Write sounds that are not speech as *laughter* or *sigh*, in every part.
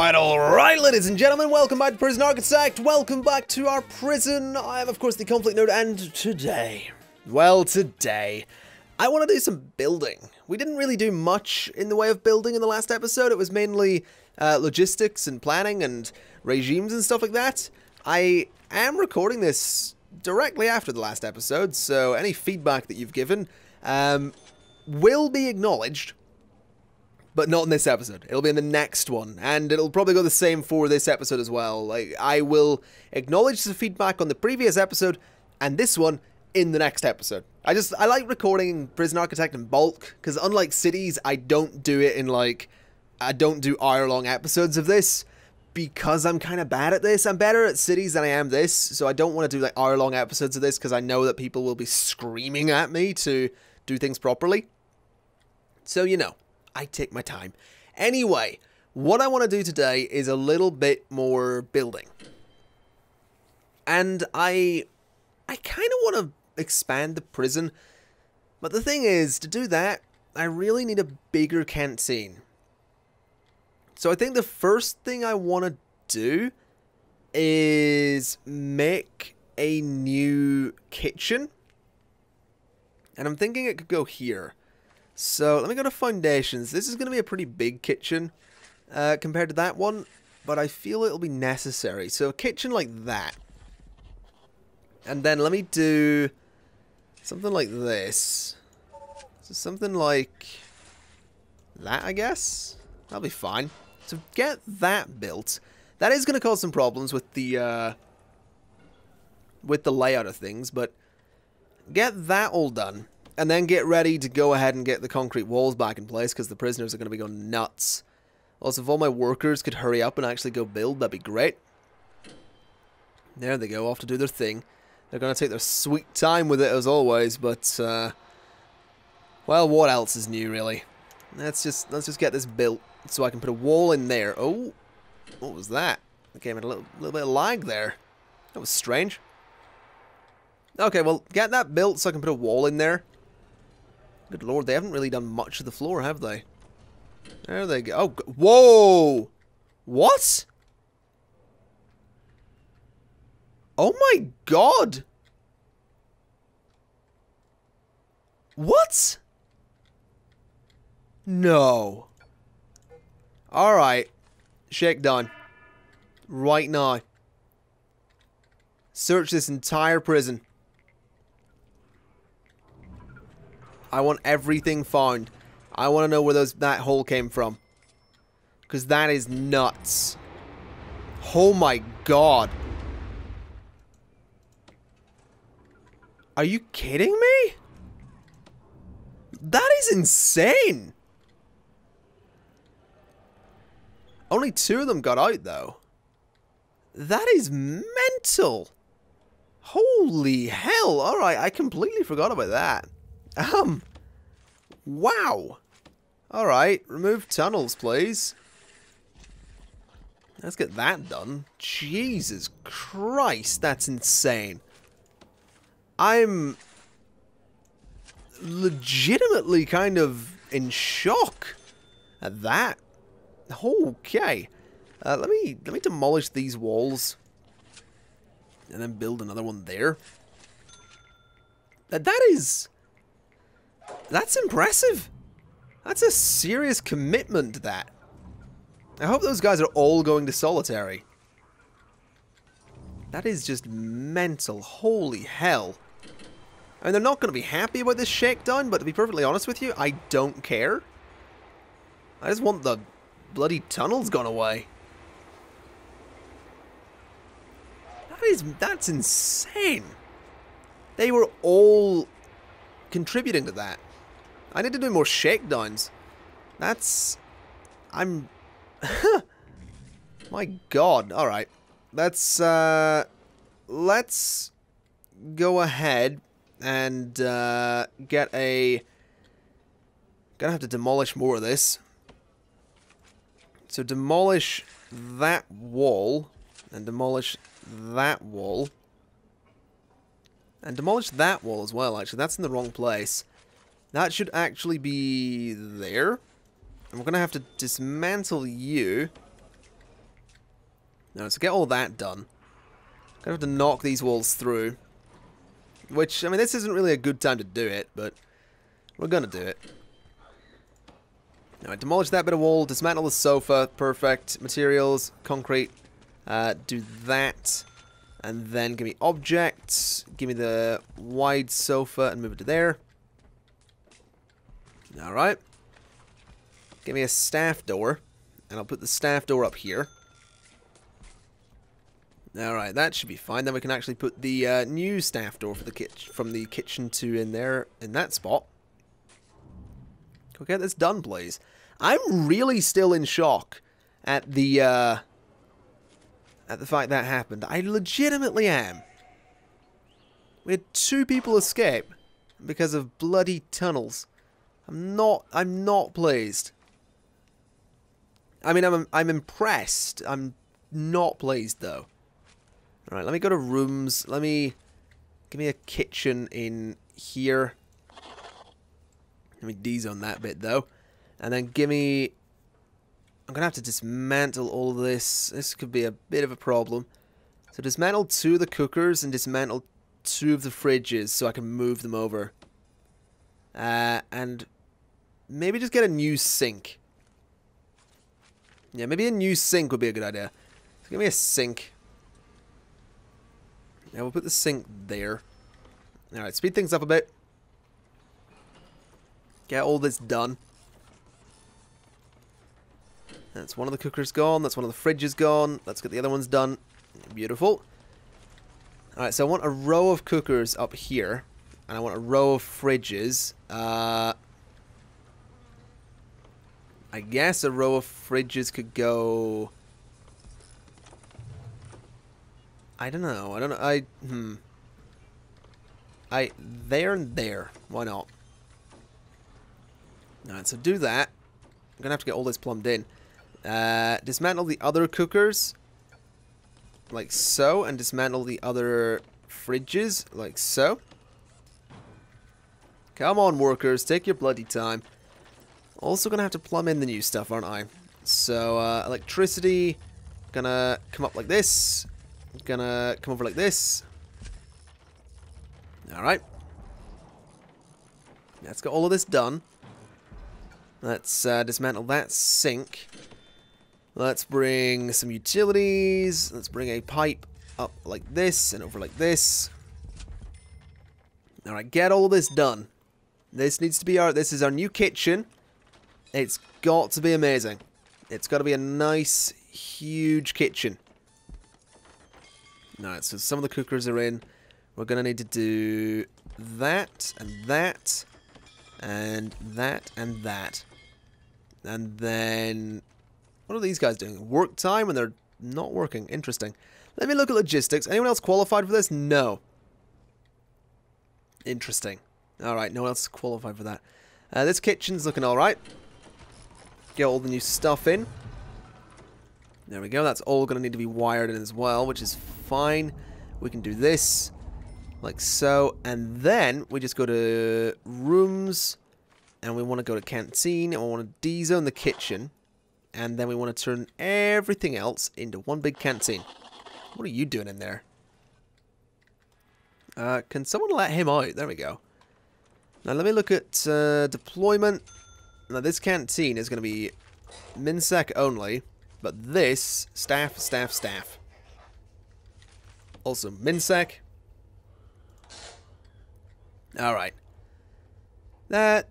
Alright, alright, ladies and gentlemen, welcome back to Prison Architect, welcome back to our prison. I am, of course, the Conflict Nerd, and today, well, today, I want to do some building. We didn't really do much in the way of building in the last episode, it was mainly uh, logistics and planning and regimes and stuff like that. I am recording this directly after the last episode, so any feedback that you've given um, will be acknowledged but not in this episode. It'll be in the next one, and it'll probably go the same for this episode as well. Like I will acknowledge the feedback on the previous episode and this one in the next episode. I just I like recording Prison Architect in bulk because unlike cities, I don't do it in like I don't do hour long episodes of this because I'm kind of bad at this. I'm better at cities than I am this, so I don't want to do like hour long episodes of this because I know that people will be screaming at me to do things properly. So you know. I take my time. Anyway, what I want to do today is a little bit more building. And I I kind of want to expand the prison. But the thing is, to do that, I really need a bigger canteen. So I think the first thing I want to do is make a new kitchen. And I'm thinking it could go here. So let me go to foundations. This is going to be a pretty big kitchen uh, compared to that one, but I feel it'll be necessary. So a kitchen like that. And then let me do something like this. So something like that, I guess. That'll be fine. So get that built. That is going to cause some problems with the uh, with the layout of things, but get that all done and then get ready to go ahead and get the concrete walls back in place because the prisoners are going to be going nuts. Also, if all my workers could hurry up and actually go build, that'd be great. There they go, off to do their thing. They're going to take their sweet time with it as always, but, uh, well, what else is new, really? Let's just, let's just get this built so I can put a wall in there. Oh, what was that? I came in a little, little bit of lag there. That was strange. Okay, well, get that built so I can put a wall in there. Good lord, they haven't really done much of the floor, have they? There they go. Oh, whoa! What? Oh my god! What? No. Alright. Shakedown. Right now. Search this entire prison. I want everything found. I want to know where those that hole came from. Because that is nuts. Oh my god. Are you kidding me? That is insane. Only two of them got out, though. That is mental. Holy hell. Alright, I completely forgot about that. Um, wow. Alright, remove tunnels, please. Let's get that done. Jesus Christ, that's insane. I'm legitimately kind of in shock at that. Okay. Uh, let me let me demolish these walls and then build another one there. That that is that's impressive. That's a serious commitment to that. I hope those guys are all going to solitary. That is just mental. Holy hell. I mean, they're not going to be happy about this shakedown, but to be perfectly honest with you, I don't care. I just want the bloody tunnels gone away. That is, that's insane. They were all contributing to that. I need to do more shakedowns. That's... I'm... *laughs* My god. Alright. Let's, uh... Let's go ahead and uh, get a... Gonna have to demolish more of this. So demolish that wall and demolish that wall. And demolish that wall as well, actually. That's in the wrong place. That should actually be there. And we're going to have to dismantle you. Now, so get all that done. Gonna have to knock these walls through. Which, I mean, this isn't really a good time to do it, but we're gonna do it. Now, demolish that bit of wall, dismantle the sofa, perfect. Materials, concrete, uh, do that. And then give me objects, give me the wide sofa and move it to there. Alright. Give me a staff door, and I'll put the staff door up here. Alright, that should be fine. Then we can actually put the uh, new staff door for the kitchen from the kitchen to in there in that spot. Okay, this done, please. I'm really still in shock at the uh, at the fact that happened. I legitimately am. We had two people escape because of bloody tunnels. I'm not I'm not pleased. I mean I'm I'm impressed. I'm not pleased though. Alright, let me go to rooms. Let me... Give me a kitchen in here. Let me D-zone that bit, though. And then give me... I'm going to have to dismantle all this. This could be a bit of a problem. So dismantle two of the cookers and dismantle two of the fridges so I can move them over. Uh, and maybe just get a new sink. Yeah, maybe a new sink would be a good idea. So give me a sink. Yeah, we'll put the sink there. Alright, speed things up a bit. Get all this done. That's one of the cookers gone. That's one of the fridges gone. Let's get the other ones done. Beautiful. Alright, so I want a row of cookers up here. And I want a row of fridges. Uh, I guess a row of fridges could go... I don't know. I don't know. I hmm. I there and there. Why not? Alright, so do that. I'm gonna have to get all this plumbed in. Uh, dismantle the other cookers. Like so. And dismantle the other fridges. Like so. Come on, workers. Take your bloody time. Also gonna have to plumb in the new stuff, aren't I? So, uh, electricity. Gonna come up like this. Gonna come over like this. Alright. Let's get all of this done. Let's uh, dismantle that sink. Let's bring some utilities. Let's bring a pipe up like this and over like this. Alright, get all this done. This needs to be our... This is our new kitchen. It's got to be amazing. It's got to be a nice, huge kitchen. Alright, so some of the cookers are in. We're going to need to do that, and that, and that, and that. And then... What are these guys doing? Work time when they're not working. Interesting. Let me look at logistics. Anyone else qualified for this? No. Interesting. Alright, no one else qualified for that. Uh, this kitchen's looking alright. Get all the new stuff in. There we go. That's all going to need to be wired in as well, which is fine. We can do this like so. And then we just go to rooms and we want to go to canteen and we want to D-zone the kitchen. And then we want to turn everything else into one big canteen. What are you doing in there? Uh, can someone let him out? There we go. Now let me look at uh, deployment. Now this canteen is going to be MinSec only. But this, staff, staff, staff. Also, MinSec. Alright. That,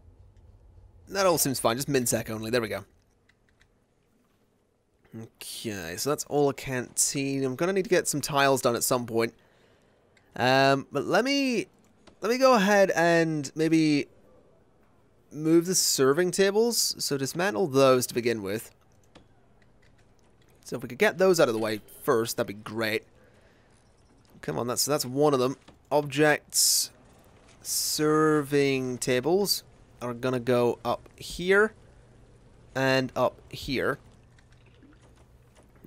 that all seems fine. Just MinSec only. There we go. Okay, so that's all a canteen. I'm gonna need to get some tiles done at some point. Um, but let me let me go ahead and maybe move the serving tables. So dismantle those to begin with. So if we could get those out of the way first, that'd be great. Come on, that's that's one of them. Objects, serving tables are gonna go up here and up here.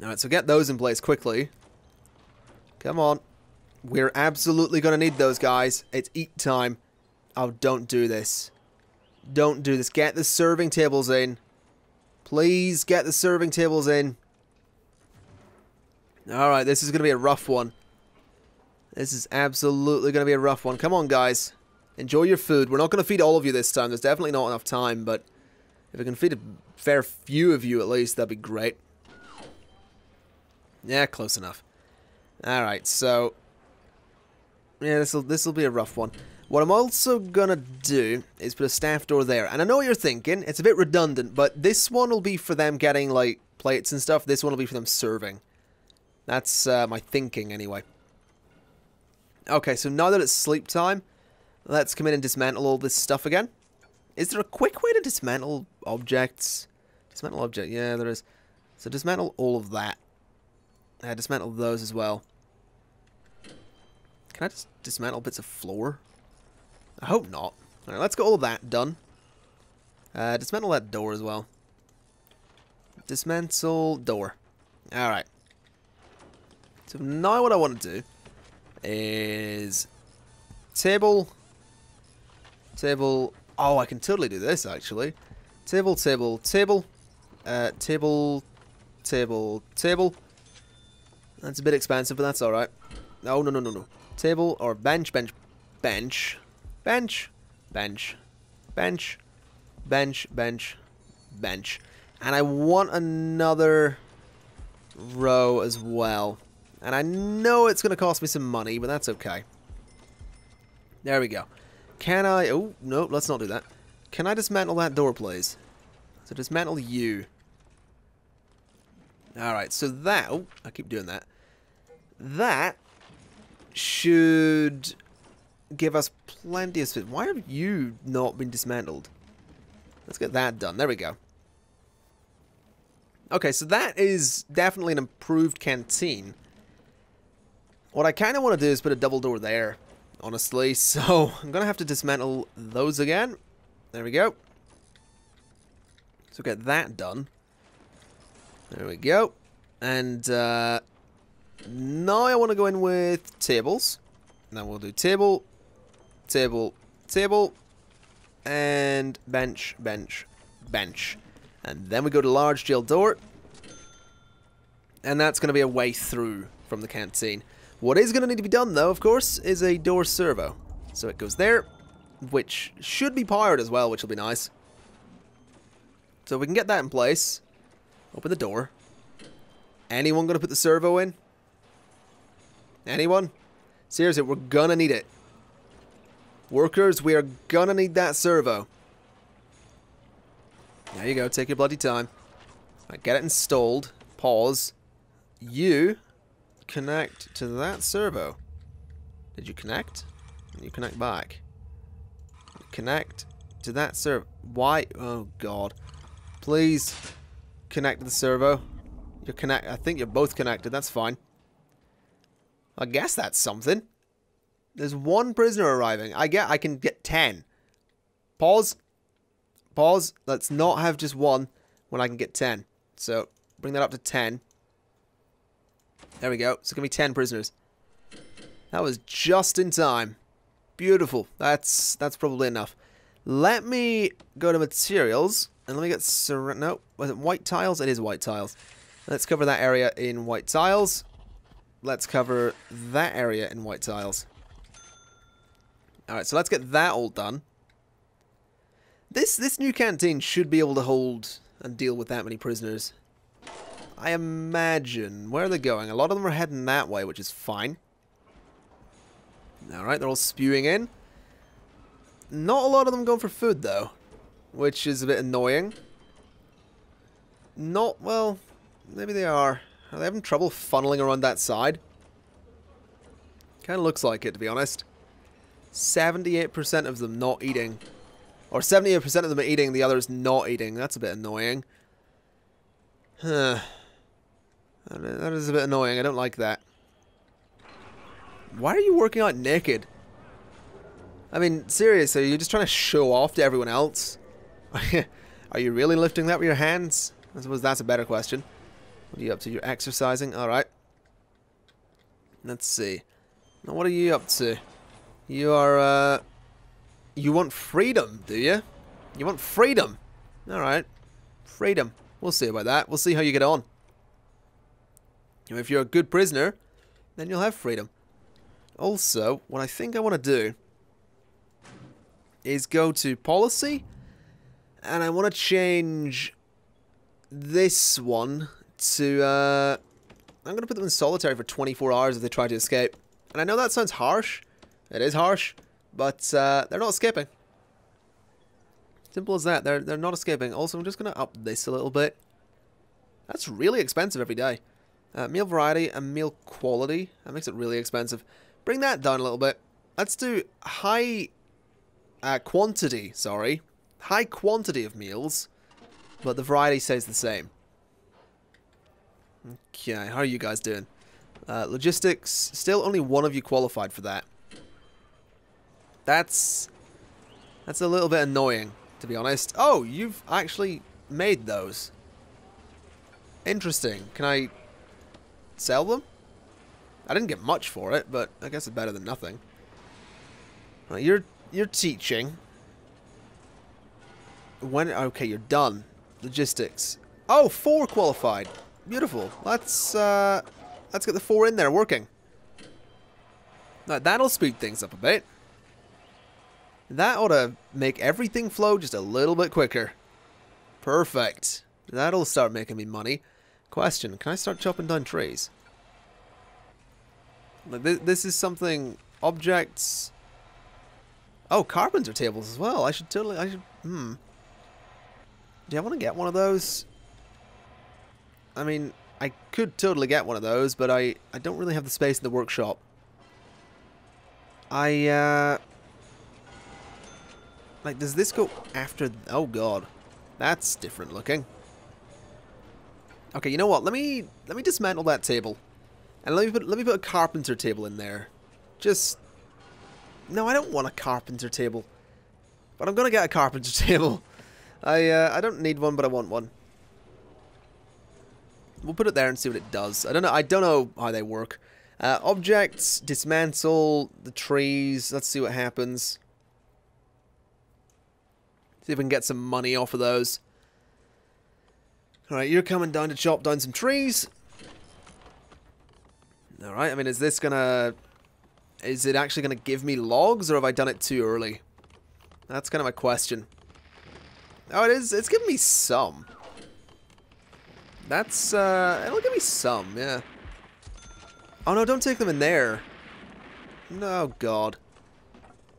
Alright, so get those in place quickly. Come on. We're absolutely gonna need those guys. It's eat time. Oh, don't do this. Don't do this. Get the serving tables in. Please get the serving tables in. Alright, this is going to be a rough one. This is absolutely going to be a rough one. Come on, guys. Enjoy your food. We're not going to feed all of you this time. There's definitely not enough time, but if we can feed a fair few of you at least, that'd be great. Yeah, close enough. Alright, so... Yeah, this'll this'll be a rough one. What I'm also gonna do is put a staff door there. And I know what you're thinking, it's a bit redundant, but this one will be for them getting, like, plates and stuff. This one will be for them serving. That's uh, my thinking, anyway. Okay, so now that it's sleep time, let's come in and dismantle all this stuff again. Is there a quick way to dismantle objects? Dismantle object, yeah, there is. So dismantle all of that. Uh, dismantle those as well. Can I just dismantle bits of floor? I hope not. Alright, let's get all of that done. Uh, dismantle that door as well. Dismantle door. Alright. So now what I want to do is table, table, oh I can totally do this actually. Table, table, table, uh, table, table, table. That's a bit expensive, but that's alright. No, no, no, no, no. Table or bench, bench, bench, bench, bench, bench, bench, bench, bench. And I want another row as well. And I know it's going to cost me some money, but that's okay. There we go. Can I... Oh, no, let's not do that. Can I dismantle that door, please? So dismantle you. Alright, so that... Oh, I keep doing that. That should give us plenty of space. Why have you not been dismantled? Let's get that done. There we go. Okay, so that is definitely an improved canteen. What I kind of want to do is put a double door there, honestly. *laughs* So I'm going to have to dismantle those again. There we go. So get that done. There we go. And uh, now I want to go in with tables. Now we'll do table, table, table, and bench, bench, bench. And then we go to large jail door. And that's going to be a way through from the canteen. What is going to need to be done, though, of course, is a door servo. So it goes there, which should be powered as well, which will be nice. So we can get that in place. Open the door. Anyone going to put the servo in? Anyone? Seriously, we're to need it. Workers, we are to need that servo. There you go. Take your bloody time. Right, get it installed. Pause. You connect to that servo. Did you connect? You connect back. Connect to that servo. Why? Oh, God. Please connect to the servo. You're connect. I think you're both connected. That's fine. I guess that's something. There's one prisoner arriving. I get. I can get ten. Pause. Pause. Let's not have just one when I can get ten. So bring that up to ten. There we go. So going to be 10 prisoners. That was just in time. Beautiful. That's that's probably enough. Let me go to materials and let me get sur no, was it white tiles? It is white tiles. Let's cover that area in white tiles. Let's cover that area in white tiles. Alright, so let's get that all done. This this new canteen should be able to hold and deal with that many prisoners. I imagine. Where are they going? A lot of them are heading that way, which is fine. Alright, they're all spewing in. Not a lot of them going for food, though. Which is a bit annoying. Not, well, maybe they are. Are they having trouble funneling around that side? Kind of looks like it, to be honest. 78% of them not eating. Or 78% of them are eating, the others not eating. That's a bit annoying. Huh. That is a bit annoying. I don't like that. Why are you working out naked? I mean, seriously, are you're just trying to show off to everyone else? *laughs* are you really lifting that with your hands? I suppose that's a better question. What are you up to? You're exercising? Alright. Let's see. Now, what are you up to? You are, uh... You want freedom, do you? You want freedom? Alright. Freedom. We'll see about that. We'll see how you get on. If you're a good prisoner, then you'll have freedom. Also, what I think I want to do is go to policy, and I want to change this one to, uh, I'm going to put them in solitary for 24 hours if they try to escape. And I know that sounds harsh. It is harsh, but uh, they're not escaping. Simple as that. They're, they're not escaping. Also, I'm just going to up this a little bit. That's really expensive every day. Uh, meal variety and meal quality. That makes it really expensive. Bring that down a little bit. Let's do high uh, quantity, sorry. High quantity of meals, but the variety stays the same. Okay, how are you guys doing? Uh, logistics, still only one of you qualified for that. That's that's a little bit annoying, to be honest. Oh, you've actually made those. Interesting. Can I sell them? I didn't get much for it, but I guess it's better than nothing. Right, you're you're teaching. When okay, you're done. Logistics. Oh, four qualified. Beautiful. Let's uh, let's get the four in there working. Now that'll speed things up a bit. That ought to make everything flow just a little bit quicker. Perfect. That'll start making me money. Question, can I start chopping down trees? Like this, this is something, objects... Oh, carpenter tables as well. I should totally, I should, hmm. Do I want to get one of those? I mean, I could totally get one of those, but I, I don't really have the space in the workshop. I, uh... Like, does this go after... Oh, God. That's different looking. Okay, you know what? Let me let me dismantle that table. And let me put let me put a carpenter table in there. Just No, I don't want a carpenter table. But I'm going to get a carpenter *laughs* table. I uh, I don't need one, but I want one. We'll put it there and see what it does. I don't know. I don't know how they work. Uh, objects, dismantle the trees. Let's see what happens. See if we can get some money off of those. Alright, you're coming down to chop down some trees. Alright, I mean, is this gonna... Is it actually gonna give me logs, or have I done it too early? That's kind of my question. Oh, it is. It's giving me some. That's, uh, it'll give me some, yeah. Oh no, don't take them in there. No, God.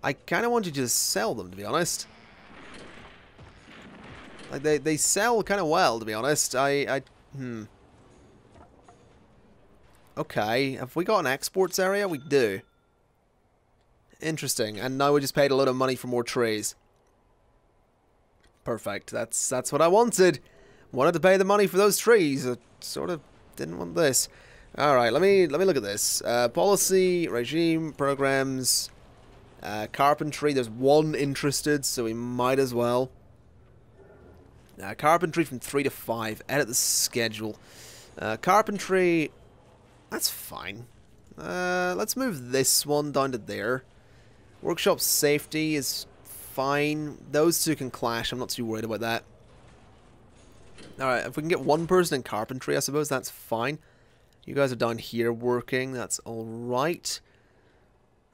I kind of want you to just sell them, to be honest. Like, they, they sell kind of well, to be honest. I, I, hmm. Okay, have we got an exports area? We do. Interesting. And now we just paid a lot of money for more trees. Perfect. That's that's what I wanted. Wanted to pay the money for those trees. I sort of didn't want this. All right, let me let me look at this. Uh, policy, regime, programs, uh, carpentry. There's one interested, so we might as well. Uh, carpentry from 3 to 5. Edit the schedule. Uh, carpentry, that's fine. Uh, let's move this one down to there. Workshop safety is fine. Those two can clash. I'm not too worried about that. Alright, if we can get one person in carpentry, I suppose that's fine. You guys are down here working. That's alright.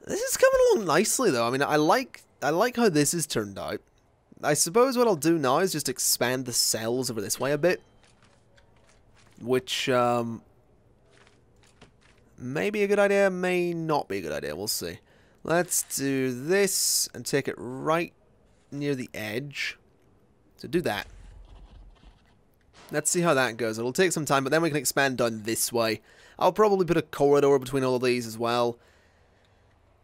This is coming along nicely, though. I mean, I like I like how this is turned out. I suppose what I'll do now is just expand the cells over this way a bit. Which, um, may be a good idea, may not be a good idea, we'll see. Let's do this and take it right near the edge. So do that. Let's see how that goes. It'll take some time, but then we can expand down this way. I'll probably put a corridor between all of these as well.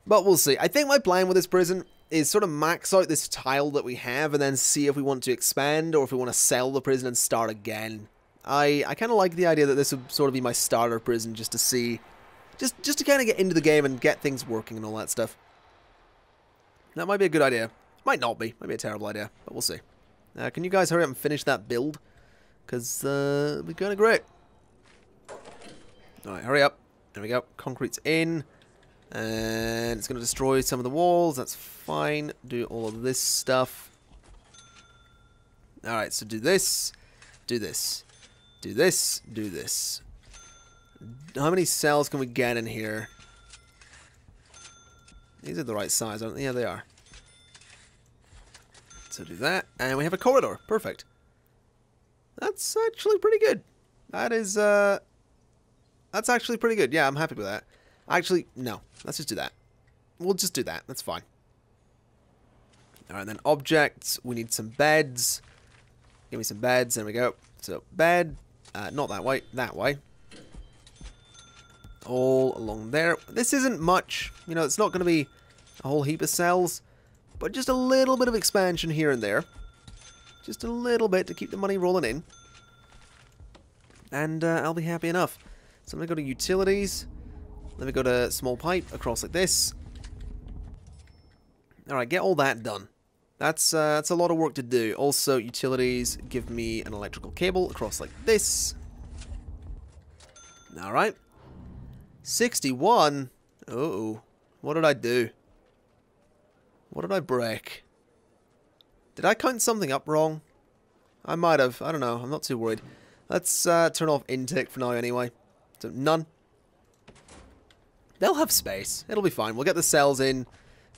But we'll see. I think my plan with this prison is sort of max out this tile that we have and then see if we want to expand or if we want to sell the prison and start again. I, I kind of like the idea that this would sort of be my starter prison just to see, just, just to kind of get into the game and get things working and all that stuff. That might be a good idea. Might not be. Might be a terrible idea, but we'll see. Uh, can you guys hurry up and finish that build? Because uh, be kind of great. Alright, hurry up. There we go. Concrete's in. And it's going to destroy some of the walls. That's fine. Do all of this stuff. Alright, so do this. Do this. Do this. Do this. How many cells can we get in here? These are the right size, aren't they? Yeah, they are. So do that. And we have a corridor. Perfect. That's actually pretty good. That is, uh... That's actually pretty good. Yeah, I'm happy with that. Actually, no. Let's just do that. We'll just do that. That's fine. Alright, then objects. We need some beds. Give me some beds. There we go. So, bed. Uh, not that way. That way. All along there. This isn't much. You know, it's not going to be a whole heap of cells. But just a little bit of expansion here and there. Just a little bit to keep the money rolling in. And uh, I'll be happy enough. So I'm going to go to utilities. Let me go to small pipe across like this. Alright, get all that done. That's, uh, that's a lot of work to do. Also, utilities give me an electrical cable across like this. Alright. 61? Uh oh What did I do? What did I break? Did I count something up wrong? I might have. I don't know. I'm not too worried. Let's uh, turn off intake for now anyway. So, none. They'll have space. It'll be fine. We'll get the cells in.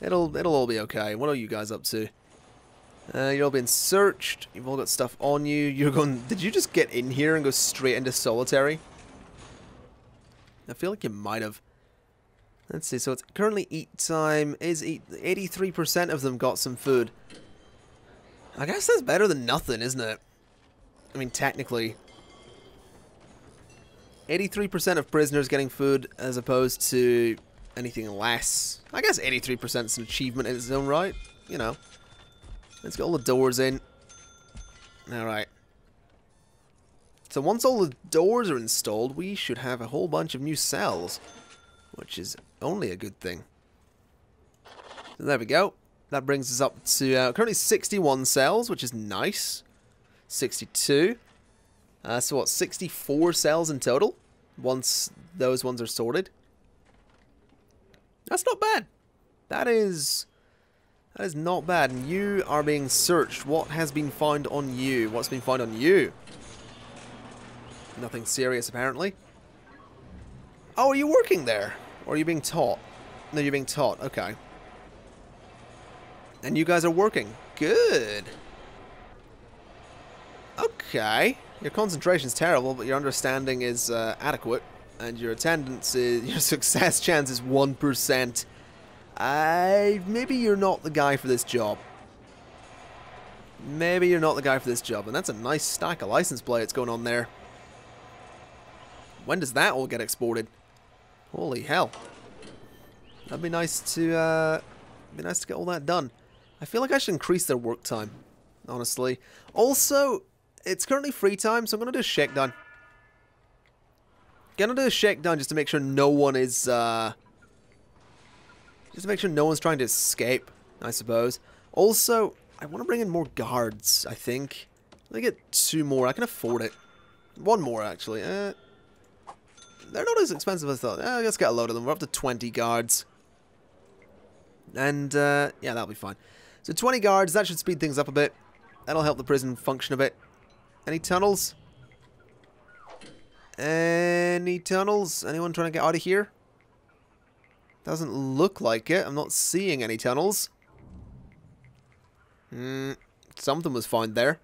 It'll it'll all be okay. What are you guys up to? Uh, you're all being searched. You've all got stuff on you. You're going... Did you just get in here and go straight into solitary? I feel like you might have. Let's see. So it's currently eat time. Is eat 83% of them got some food. I guess that's better than nothing, isn't it? I mean, technically. 83% of prisoners getting food as opposed to anything less. I guess 83% is an achievement in its own right. You know. Let's get all the doors in. Alright. So once all the doors are installed, we should have a whole bunch of new cells. Which is only a good thing. So there we go. That brings us up to uh, currently 61 cells, which is nice. 62. Uh, so what, 64 cells in total? Once those ones are sorted. That's not bad. That is... That is not bad. And you are being searched. What has been found on you? What's been found on you? Nothing serious, apparently. Oh, are you working there? Or are you being taught? No, you're being taught. Okay. And you guys are working. Good. Okay. Your concentration's terrible, but your understanding is uh, adequate. And your attendance is... *laughs* Your success chance is 1%. I... Maybe you're not the guy for this job. Maybe you're not the guy for this job. And that's a nice stack of license plates going on there. When does that all get exported? Holy hell. That'd be nice to, uh... Be nice to get all that done. I feel like I should increase their work time, honestly. Also, it's currently free time, so I'm going to do a shakedown. Gonna do a shakedown just to make sure no one is, uh... Just to make sure no one's trying to escape, I suppose. Also, I want to bring in more guards, I think. Let me get two more. I can afford it. One more, actually. Uh, they're not as expensive as I thought. Eh, let's get a load of them. We're up to 20 guards. And, uh, yeah, that'll be fine. So 20 guards, that should speed things up a bit. That'll help the prison function a bit. Any tunnels? Any tunnels? Anyone trying to get out of here? Doesn't look like it. I'm not seeing any tunnels. Hmm, something was found there.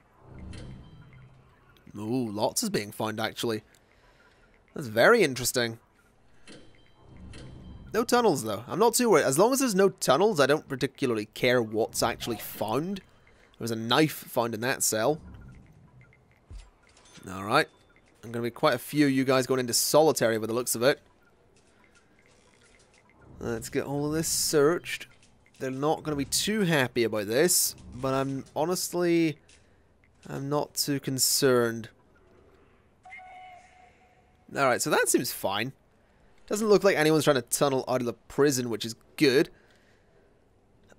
Ooh, lots is being found actually. That's very interesting. No tunnels, though. I'm not too worried. As long as there's no tunnels, I don't particularly care what's actually found. There was a knife found in that cell. Alright. I'm going to be quite a few of you guys going into solitary by the looks of it. Let's get all of this searched. They're not going to be too happy about this, but I'm honestly... I'm not too concerned. Alright, so that seems fine. Doesn't look like anyone's trying to tunnel out of the prison, which is good.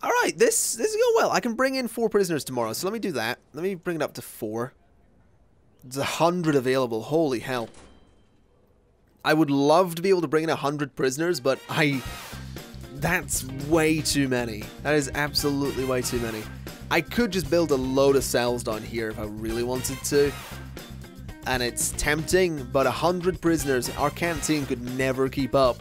Alright, this, this is going well. I can bring in four prisoners tomorrow, so let me do that. Let me bring it up to four. There's a hundred available. Holy hell. I would love to be able to bring in a hundred prisoners, but I... That's way too many. That is absolutely way too many. I could just build a load of cells down here if I really wanted to. And it's tempting, but a hundred prisoners, our canteen could never keep up.